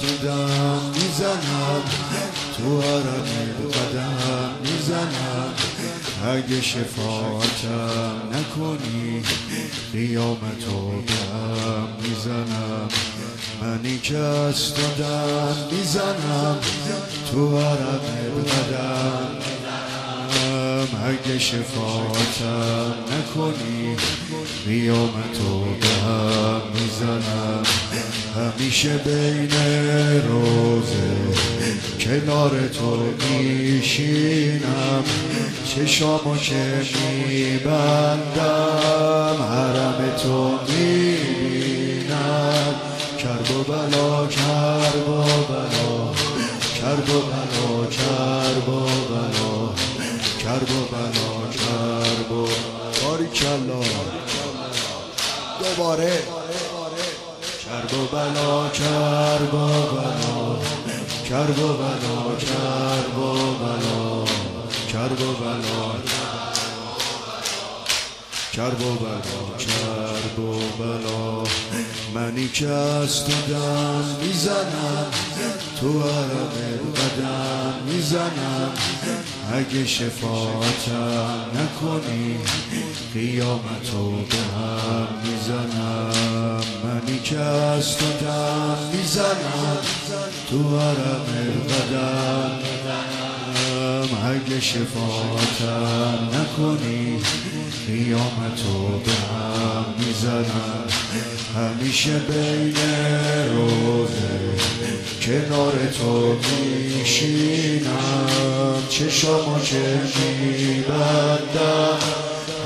تو دم می‌زنم. تو عرق قدم می‌زنم. اگه شفاعتم نکنی قیامتو بهم می‌زنم. منی که از تو دم می‌زنم. تو عرق قدم اگه شفاعتم نکنی قیامتو به هم می‌زنم. همیشه بین روزه کنار تو میشینم. چشامو که میبندم حرم تو می‌بینم. کرب و بلا کرب و بلا کرب و بلا کرب و بلا کرب و بلا کرب و کلا. دوباره. کرب و بلا کرب و بلا کرب و بلا کرب و بلا کرب و بلا کرب و بلا کرب و بلا. منی که از تو دم می‌زنم تو عرق قدم می‌زنم. اگه شفاعتم نکنی قیامتو به هم می‌زنم. منی که از تو دم می‌زنم. تو عرق قدم اگه شفاعتم نکنی قیامتو به هم می‌زنم. همیشه بین روزه کنار تو میشینم. چشامو که میبندم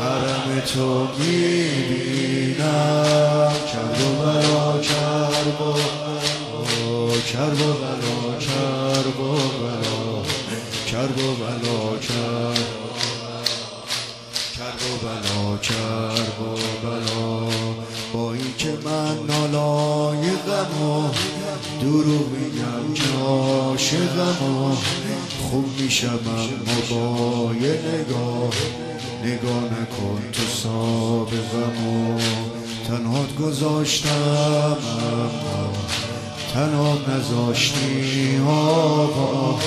حرم تو می‌بینم. کرب و بلا کرب و بلا کرب و بلا کرب و بلا کرب و بلا با اینکه من نالای غم و دروغ میگم که عاشقم و خوب میشم اما با یه نگاه نگاه نکن تو سابقم و تنهات گذاشتم. اما تنها نذاشتی آقا.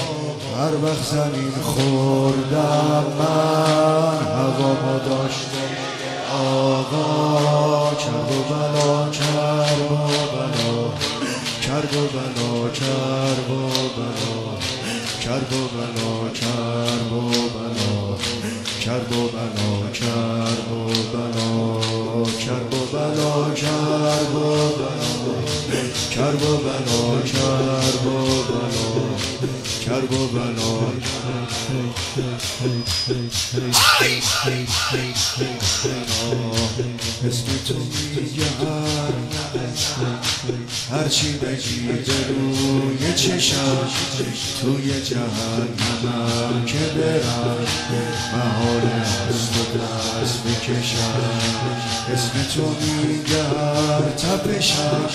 هر وقت زمین خوردم من هوا ما داشته. آقا کرد و بلا کرد و بلا. کرد و بلا کرد و بلا. کرد و بلا کرد و بلا. کرد و بلا کرد کرب و بلا اسم تو میگم هرچی بگی به روی چشم توی جهنمم که برم محال از تو دست بکشم اسم تو میگم تپشم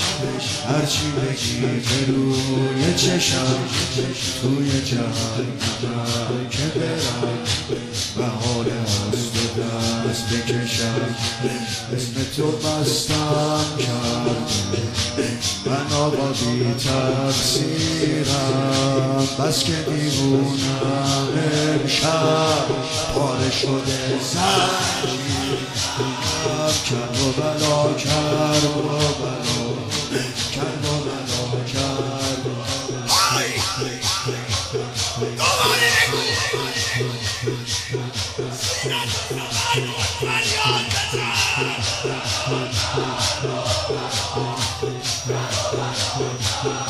هرچی بگی به روی چشم توی جهنمم که برم محال از تو دست بکشم اسم تو بستم کرده من آقا بی تقصیرم بس که دیوونم امشب پاره شده زنجیرم کرد و بلا کرد و بلا کرد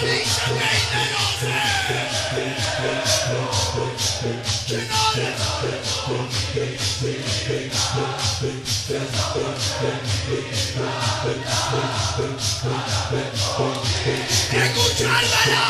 You're not Escucharla